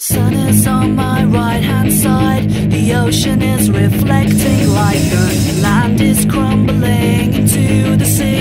Sun is on my right hand side, the ocean is reflecting light, the land is crumbling into the sea.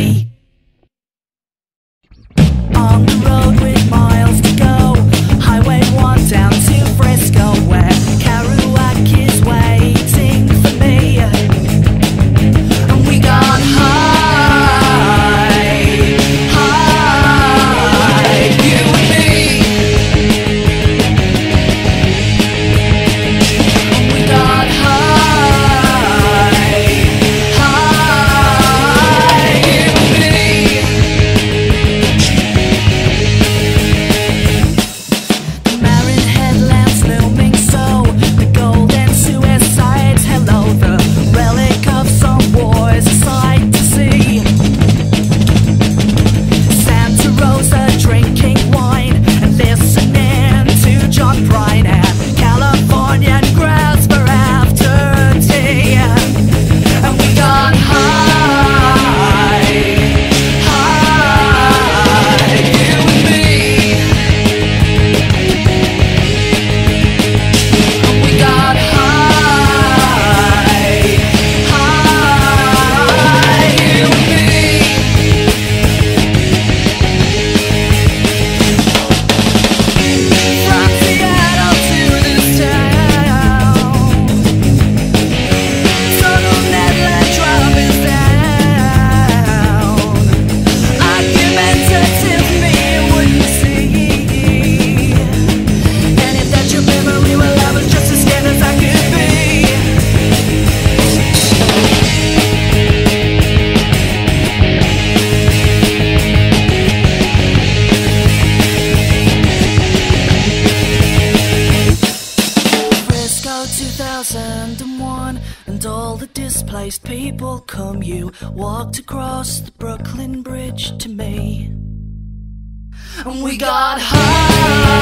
thousand and one, and all the displaced people come. You walked across the Brooklyn Bridge to me, and we got high.